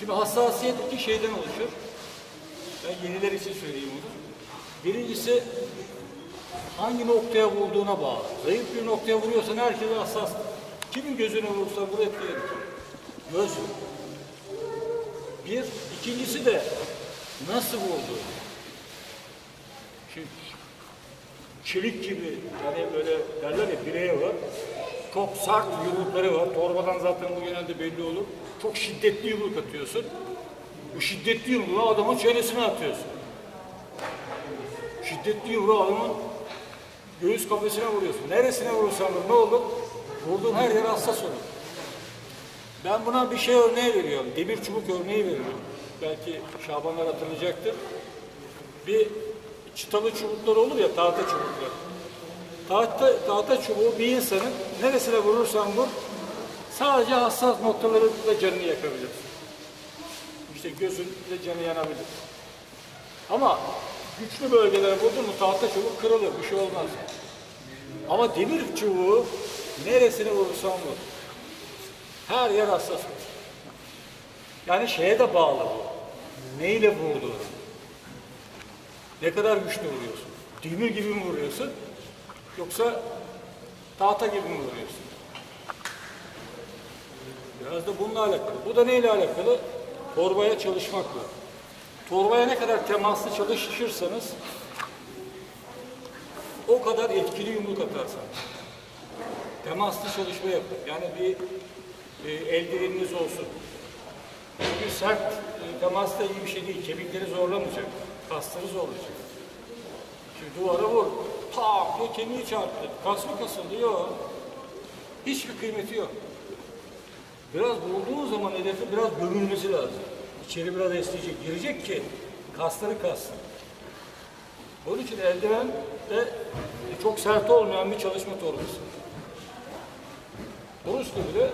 Şimdi hassasiyet iki şeyden oluşur. Ben yeniler için söyleyeyim onu. Birincisi hangi noktaya vurduğuna bağlı. Zayıf bir noktaya vuruyorsan herkes hassas. Kimin gözüne vurursan vur etkilenir. Göz. Bir. ikincisi de nasıl vurdu? Şimdi çelik gibi yani böyle derler ya bileğe var. Çok sert yumrukları var. Torbadan zaten bu genelde belli olur. Çok şiddetli yumruk atıyorsun. Bu şiddetli yumruğu adamın çenesine atıyorsun. Şiddetli yumruğu adamın göğüs kafesine vuruyorsun. Neresine vurursan vur ne olur? Vurduğun her yer hassas olur. Ben buna bir şey örneği veriyorum. Demir çubuk örneği veriyorum. Belki Şabanlar hatırlayacaktır. Bir çıtalı çubuklar olur ya tahta çubuklar. Tahta, tahta çubuğu bir insanın neresine vurursan vur sadece hassas noktalarında canını yakabilir. İşte gözünde canı yanabilir. Ama güçlü bölgelere vurdun mu tahta çubuk kırılır, bir şey olmaz. Ama demir çubuğu neresine vurursan vur. Her yer hassas olur. Yani şeye de bağlı bu. Neyle vurduğun. Ne kadar güçlü vuruyorsun? Demir gibi mi vuruyorsun? Yoksa tahta gibi mi vuruyorsun? Biraz da bununla alakalı. Bu da neyle alakalı? Torbaya çalışmakla. Torbaya ne kadar temaslı çalışırsanız o kadar etkili yumruk atarsanız. Temaslı çalışma yapın. Yani bir e, eldiveniniz olsun. Çünkü sert e, temas da iyi bir şey değil. Kemikleri zorlamayacak. Kasları zorlayacak. Şimdi duvara vur. Tak diye kemiği çarptı. Kas mı kasıldı? Yok. Hiçbir kıymeti yok. Biraz vurduğun zaman hedefi biraz gömülmesi lazım. İçeri biraz esneyecek, girecek ki kasları kassın. Onun için eldiven de çok sert olmayan bir çalışma torbası. Ruslu bile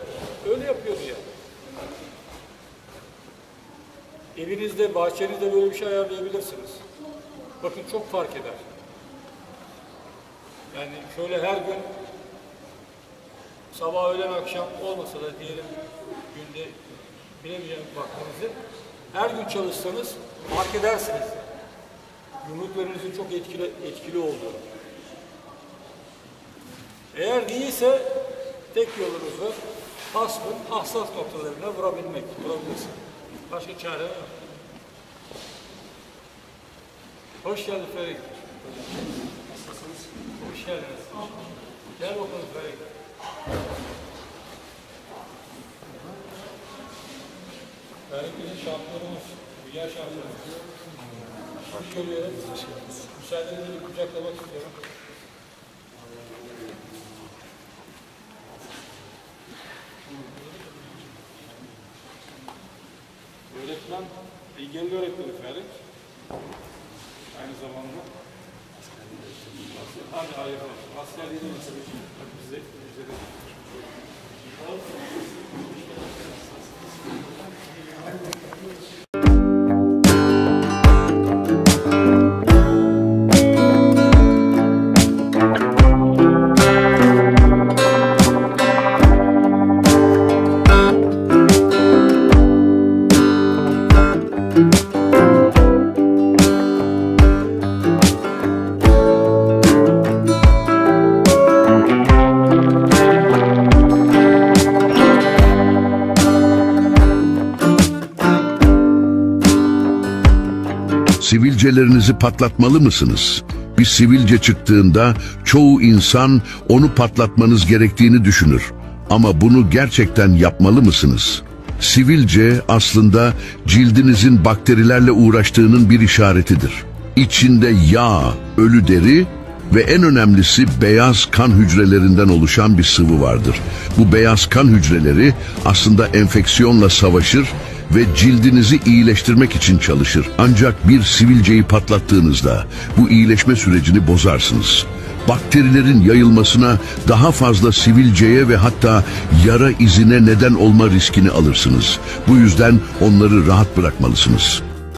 öyle yapıyordu ya. Evinizde, bahçenizde böyle bir şey ayarlayabilirsiniz. Bakın çok fark eder. Yani şöyle her gün sabah, öğlen, akşam olmasa da diyelim günde bilemeyeceğim vaktinizi her gün çalışsanız fark edersiniz. Yumruklarınızın çok etkili, etkili olduğunu. Eğer değilse tek yolunuz var. Hasbın hassas noktalarına vurabilmek. Vurabilirsin. Başka çare yok. Hoş geldin Ferik. Hoş geldiniz. Gel bakalım Ferik. Bizim şampiyonumuz. Dünya şampiyonumuz. Hoş görüyorum. Müsaadenizle bir kucaklamak istiyorum. Öğretmen, ilgili öğretmeni Ferik. Aynı zamanda. Hadi hayırlı olsun. Askerliği bize, bize de. Sivilcelerinizi patlatmalı mısınız? Bir sivilce çıktığında çoğu insan onu patlatmanız gerektiğini düşünür. Ama bunu gerçekten yapmalı mısınız? Sivilce aslında cildinizin bakterilerle uğraştığının bir işaretidir. İçinde yağ, ölü deri ve en önemlisi beyaz kan hücrelerinden oluşan bir sıvı vardır. Bu beyaz kan hücreleri aslında enfeksiyonla savaşır ve cildinizi iyileştirmek için çalışır. Ancak bir sivilceyi patlattığınızda bu iyileşme sürecini bozarsınız. Bakterilerin yayılmasına daha fazla sivilceye ve hatta yara izine neden olma riskini alırsınız. Bu yüzden onları rahat bırakmalısınız.